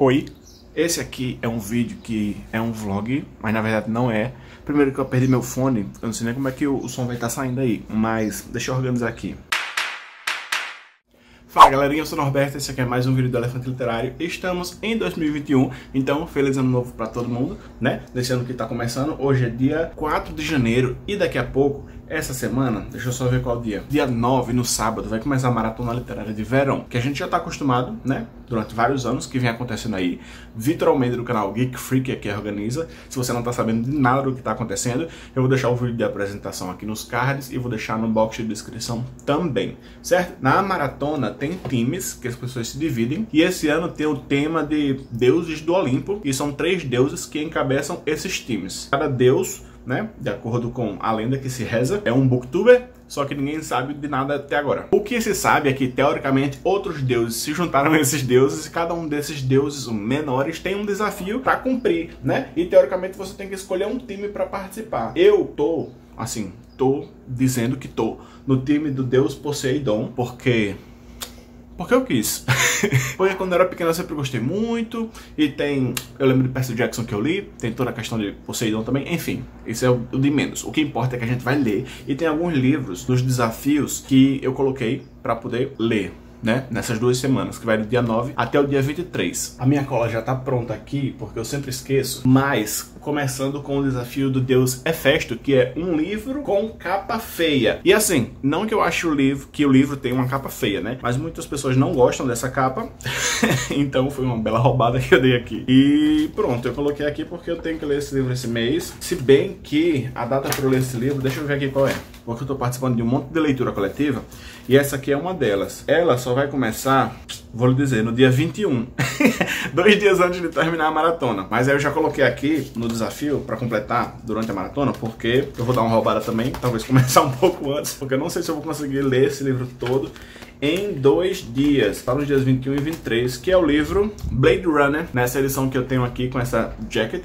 Oi, esse aqui é um vídeo que é um vlog, mas na verdade não é. Primeiro que eu perdi meu fone, eu não sei nem como é que o, som vai estar tá saindo aí, mas deixa eu organizar aqui. Fala galerinha, eu sou o Norberto, esse aqui é mais um vídeo do Elefante Literário. Estamos em 2021, então feliz ano novo pra todo mundo, né? Nesse ano que tá começando, hoje é dia 4 de janeiro e daqui a pouco essa semana, deixa eu só ver qual dia. Dia 9, no sábado, vai começar a Maratona Literária de Verão, que a gente já tá acostumado, né? Durante vários anos que vem acontecendo aí. Vitor Almeida do canal Geek Freak aqui organiza. Se você não tá sabendo de nada do que tá acontecendo, eu vou deixar o vídeo de apresentação aqui nos cards e vou deixar no box de descrição também, certo? Na maratona tem times que as pessoas se dividem e esse ano tem o tema de deuses do Olimpo, e são três deuses que encabeçam esses times. Cada deus né? De acordo com a lenda que se reza, é um booktuber, só que ninguém sabe de nada até agora. O que se sabe é que, teoricamente, outros deuses se juntaram a esses deuses e cada um desses deuses menores tem um desafio para cumprir, né? E, teoricamente, você tem que escolher um time para participar. Eu tô, assim, tô dizendo que tô no time do deus Poseidon, porque porque eu quis. Porque quando eu era pequeno eu sempre gostei muito. E tem. Eu lembro de Percy Jackson que eu li. Tem toda a questão de Poseidon também. Enfim, isso é o de menos. O que importa é que a gente vai ler. E tem alguns livros dos desafios que eu coloquei para poder ler né? Nessas duas semanas, que vai do dia 9 até o dia 23. A minha cola já tá pronta aqui, porque eu sempre esqueço, mas começando com o desafio do Deus Hefesto, que é um livro com capa feia. E assim, não que eu ache o livro que o livro tem uma capa feia, né? Mas muitas pessoas não gostam dessa capa. então foi uma bela roubada que eu dei aqui. E pronto, eu coloquei aqui porque eu tenho que ler esse livro esse mês. Se bem que a data para eu ler esse livro, deixa eu ver aqui qual é. Porque eu tô participando de um monte de leitura coletiva e essa aqui é uma delas. Ela só vai começar, vou lhe dizer, no dia 21. Dois dias antes de terminar a maratona. Mas aí eu já coloquei aqui no desafio para completar durante a maratona, porque eu vou dar uma roubada também, talvez começar um pouco antes, porque eu não sei se eu vou conseguir ler esse livro todo em dois dias, para os dias 21 e 23, que é o livro Blade Runner, nessa edição que eu tenho aqui com essa jacket,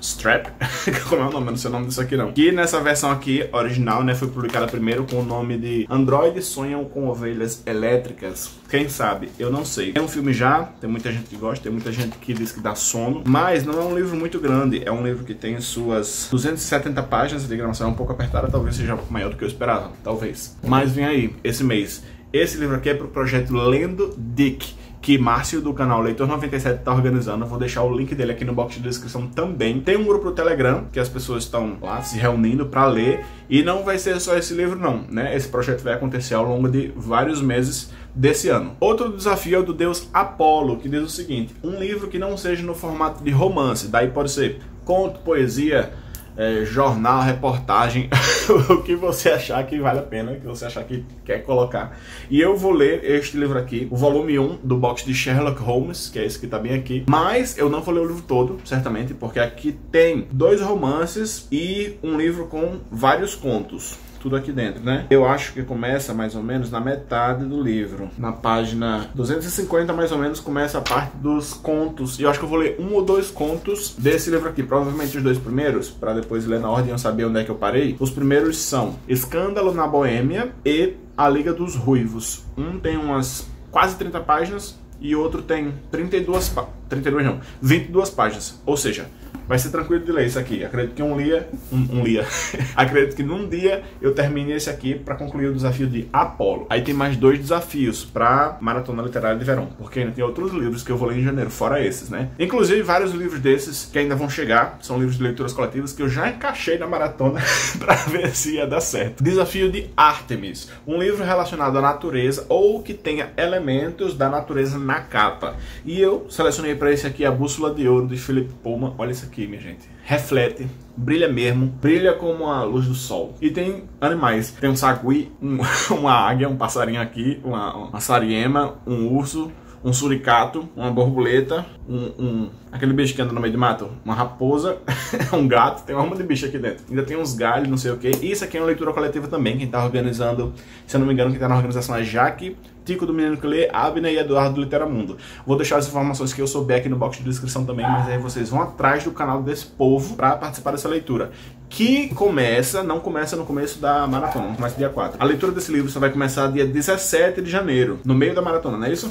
strap, como é o nome, eu não sei o nome disso aqui não, que nessa versão aqui, original, né, foi publicada primeiro com o nome de Android Sonham com Ovelhas Elétricas, quem sabe, eu não sei. É um filme já, tem muita gente que gosta, tem muita gente que diz que dá sono, mas não é um livro muito grande, é um livro que tem suas 270 páginas, a diagramação é um pouco apertada, talvez seja maior do que eu esperava, talvez. Mas vem aí, esse mês. Esse livro aqui é para o projeto Lendo Dick, que Márcio do canal Leitor97 está organizando. Vou deixar o link dele aqui no box de descrição também. Tem um grupo no Telegram que as pessoas estão lá se reunindo para ler. E não vai ser só esse livro, não. Né? Esse projeto vai acontecer ao longo de vários meses desse ano. Outro desafio é o do deus Apolo, que diz o seguinte: um livro que não seja no formato de romance. Daí pode ser conto, poesia é, jornal, reportagem, o que você achar que vale a pena, que você achar que quer colocar. E eu vou ler este livro aqui, o volume 1 do box de Sherlock Holmes, que é esse que tá bem aqui. Mas eu não vou ler o livro todo, certamente, porque aqui tem dois romances e um livro com vários contos tudo aqui dentro, né? Eu acho que começa mais ou menos na metade do livro. Na página 250, mais ou menos, começa a parte dos contos. E eu acho que eu vou ler um ou dois contos desse livro aqui. Provavelmente os dois primeiros, para depois ler na ordem e eu saber onde é que eu parei. Os primeiros são Escândalo na Boêmia e A Liga dos Ruivos. Um tem umas quase 30 páginas e outro tem 32 páginas. 32 não, 22 páginas. Ou seja, vai ser tranquilo de ler isso aqui. Acredito que um dia, um, um dia, acredito que num dia eu termine esse aqui para concluir o desafio de Apolo. Aí tem mais dois desafios para Maratona Literária de Verão, porque ainda tem outros livros que eu vou ler em janeiro, fora esses, né? Inclusive vários livros desses que ainda vão chegar, são livros de leituras coletivas que eu já encaixei na maratona para ver se ia dar certo. Desafio de Artemis, um livro relacionado à natureza ou que tenha elementos da natureza na capa. E eu selecionei para esse aqui a Bússola de Ouro de Philip Pullman. Olha isso aqui aqui, minha gente. Reflete, brilha mesmo, brilha como a luz do sol. E tem animais. Tem um sagui, um, uma águia, um passarinho aqui, uma, uma sariema, um urso, um suricato, uma borboleta, um, um, aquele bicho que anda no meio do mato, uma raposa, um gato, tem uma arma de bicho aqui dentro. Ainda tem uns galhos, não sei o que. Isso aqui é uma leitura coletiva também, quem tá organizando, se eu não me engano, quem tá na organização é Jaque, Tico do Menino que Lê, Abner e Eduardo do Literamundo. Vou deixar as informações que eu souber aqui no box de descrição também, mas aí vocês vão atrás do canal desse povo para participar dessa leitura. Que começa, não começa no começo da maratona, não começa dia 4. A leitura desse livro só vai começar dia 17 de janeiro, no meio da maratona, não é isso?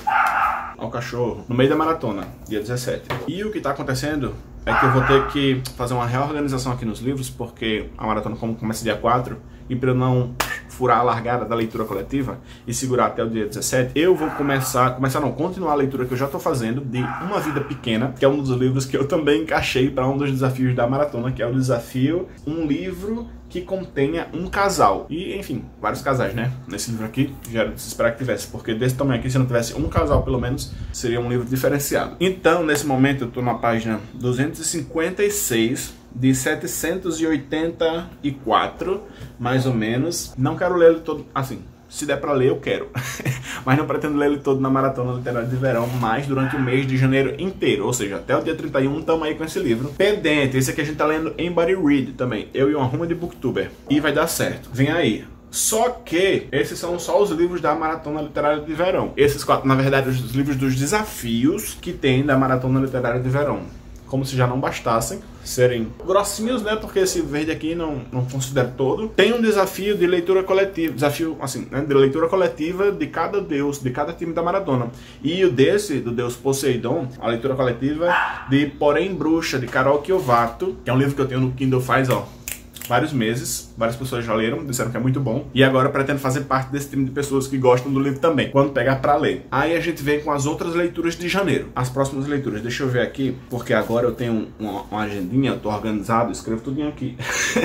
ao cachorro no meio da maratona, dia 17. E o que tá acontecendo é que eu vou ter que fazer uma reorganização aqui nos livros, porque a maratona como começa dia 4, e para eu não furar a largada da leitura coletiva e segurar até o dia 17, eu vou começar, começar não, continuar a leitura que eu já estou fazendo de Uma Vida Pequena, que é um dos livros que eu também encaixei para um dos desafios da maratona, que é o desafio um livro que contenha um casal. E, enfim, vários casais, né? Nesse livro aqui, já era de se esperar que tivesse, porque desse tamanho aqui, se não tivesse um casal, pelo menos, seria um livro diferenciado. Então, nesse momento, eu estou na página 256 de 784, mais ou menos. Não quero ler ele todo, assim, se der para ler, eu quero. mas não pretendo ler ele todo na Maratona Literária de Verão, mas durante o mês de janeiro inteiro. Ou seja, até o dia 31 estamos aí com esse livro. Pendente, esse aqui a gente tá lendo em Body Read também. Eu e uma ruma de booktuber. E vai dar certo. Vem aí. Só que esses são só os livros da Maratona Literária de Verão. Esses quatro, na verdade, os livros dos desafios que tem da Maratona Literária de Verão como se já não bastassem serem grossinhos, né? Porque esse verde aqui não, não considero todo. Tem um desafio de leitura coletiva, desafio assim, né? De leitura coletiva de cada deus, de cada time da maratona. E o desse, do deus Poseidon, a leitura coletiva de Porém Bruxa, de Carol Kiovato, que é um livro que eu tenho no Kindle faz, ó, vários meses, várias pessoas já leram, disseram que é muito bom, e agora pretendo fazer parte desse time de pessoas que gostam do livro também, quando pegar para ler. Aí a gente vem com as outras leituras de janeiro, as próximas leituras. Deixa eu ver aqui, porque agora eu tenho uma, uma agendinha, tô organizado, escrevo tudo aqui.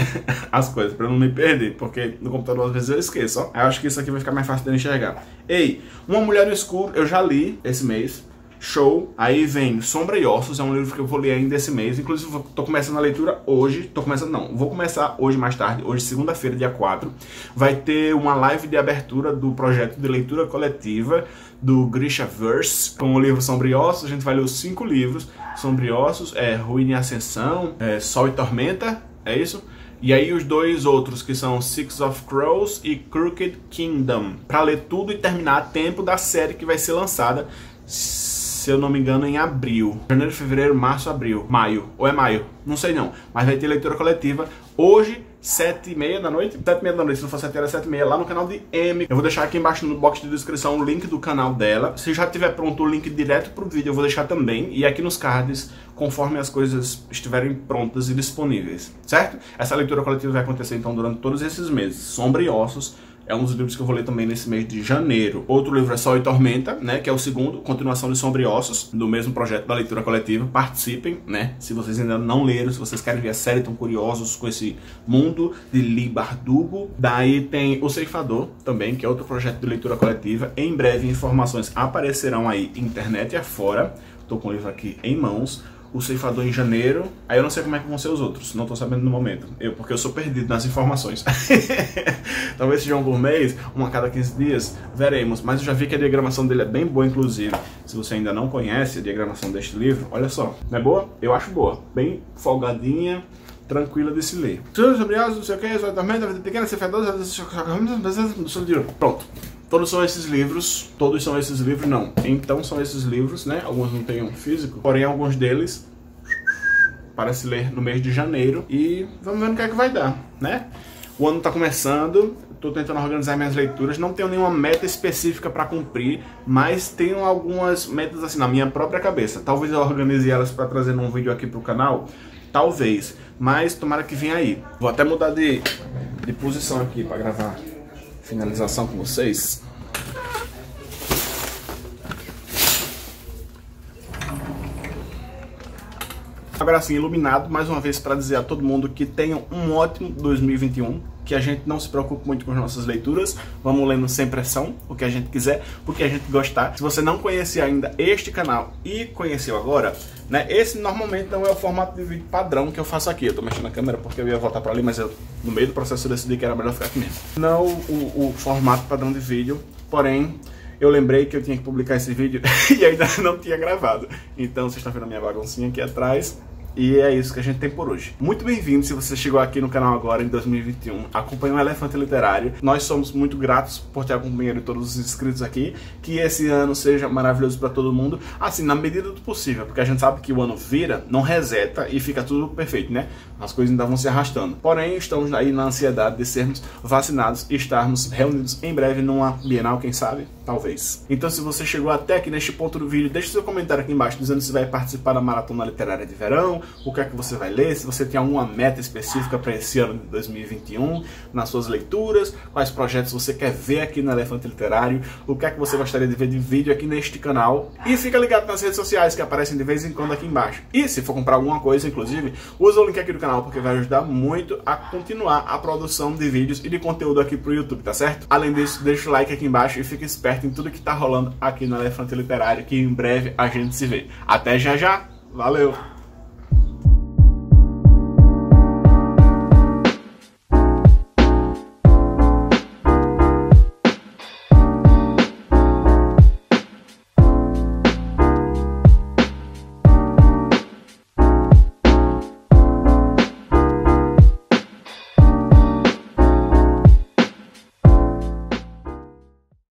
as coisas, para não me perder, porque no computador às vezes eu esqueço, ó. Eu acho que isso aqui vai ficar mais fácil de enxergar. Ei, Uma Mulher no Escuro, eu já li esse mês, Show. Aí vem Sombra e Ossos, é um livro que eu vou ler ainda esse mês. Inclusive, tô começando a leitura hoje. Tô começando, não, vou começar hoje mais tarde, hoje, segunda-feira, dia 4. Vai ter uma live de abertura do projeto de leitura coletiva do Grisha Verse, com o livro Sombra e Ossos. A gente vai ler os cinco livros: Sombra e Ossos, é, Ruína e Ascensão, é, Sol e Tormenta, é isso? E aí os dois outros que são Six of Crows e Crooked Kingdom, para ler tudo e terminar a tempo da série que vai ser lançada se eu não me engano, em abril. Janeiro, fevereiro, março, abril. Maio. Ou é maio? Não sei não. Mas vai ter leitura coletiva hoje, sete e meia da noite. Sete e meia da noite, se não for sete horas, sete e meia, lá no canal de M. Eu vou deixar aqui embaixo no box de descrição o link do canal dela. Se já tiver pronto o link direto pro vídeo, eu vou deixar também. E aqui nos cards, conforme as coisas estiverem prontas e disponíveis. Certo? Essa leitura coletiva vai acontecer, então, durante todos esses meses. Sombra e Ossos é um dos livros que eu vou ler também nesse mês de janeiro. Outro livro é Sol e Tormenta, né? Que é o segundo, continuação de Sombra e Ossos, do mesmo projeto da leitura coletiva. Participem, né? Se vocês ainda não leram, se vocês querem ver a série, tão curiosos com esse mundo de Li Bardugo. Daí tem O Ceifador também, que é outro projeto de leitura coletiva. Em breve, informações aparecerão aí internet afora. Estou com o livro aqui em mãos o ceifador em janeiro. Aí eu não sei como é que vão ser os outros, não tô sabendo no momento. Eu, porque eu sou perdido nas informações. Talvez sejam um por mês, uma a cada 15 dias, veremos. Mas eu já vi que a diagramação dele é bem boa, inclusive. Se você ainda não conhece a diagramação deste livro, olha só, não é boa? Eu acho boa. Bem folgadinha, tranquila de se ler. Sobre não sei o que, sobre tormenta, vida pequena, ceifador, pronto. Todos são esses livros, todos são esses livros, não. Então são esses livros, né? Alguns não têm um físico, porém alguns deles para se ler no mês de janeiro e vamos ver no que é que vai dar, né? O ano está começando, estou tentando organizar minhas leituras, não tenho nenhuma meta específica para cumprir, mas tenho algumas metas assim na minha própria cabeça. Talvez eu organize elas para trazer num vídeo aqui para o canal, talvez, mas tomara que venha aí. Vou até mudar de, de posição aqui para gravar finalização com vocês. Agora sim, iluminado mais uma vez para dizer a todo mundo que tenham um ótimo 2021, que a gente não se preocupe muito com as nossas leituras, vamos lendo sem pressão, o que a gente quiser, o que a gente gostar. Se você não conhecia ainda este canal e conheceu agora, né, esse normalmente não é o formato de vídeo padrão que eu faço aqui. Eu tô mexendo na câmera porque eu ia voltar para ali, mas eu, no meio do processo eu decidi que era melhor ficar aqui mesmo. Não o, o formato padrão de vídeo, porém eu lembrei que eu tinha que publicar esse vídeo e ainda não tinha gravado. Então vocês estão vendo a minha baguncinha aqui atrás E é isso que a gente tem por hoje. Muito bem-vindo se você chegou aqui no canal agora em 2021, acompanhou o Elefante Literário. Nós somos muito gratos por ter acompanhado todos os inscritos aqui. Que esse ano seja maravilhoso para todo mundo, assim, na medida do possível, porque a gente sabe que o ano vira, não reseta e fica tudo perfeito, né? As coisas ainda vão se arrastando. Porém, estamos aí na ansiedade de sermos vacinados e estarmos reunidos em breve numa Bienal, quem sabe? Talvez. Então, se você chegou até aqui neste ponto do vídeo, deixe seu comentário aqui embaixo dizendo se vai participar da Maratona Literária de Verão, o que é que você vai ler, se você tem alguma meta específica para esse ano de 2021 nas suas leituras, quais projetos você quer ver aqui no Elefante Literário, o que é que você gostaria de ver de vídeo aqui neste canal. E fica ligado nas redes sociais que aparecem de vez em quando aqui embaixo. E se for comprar alguma coisa, inclusive, usa o link aqui do canal porque vai ajudar muito a continuar a produção de vídeos e de conteúdo aqui pro YouTube, tá certo? Além disso, deixa o like aqui embaixo e fica esperto em tudo que tá rolando aqui no Elefante Literário, que em breve a gente se vê. Até já já, valeu!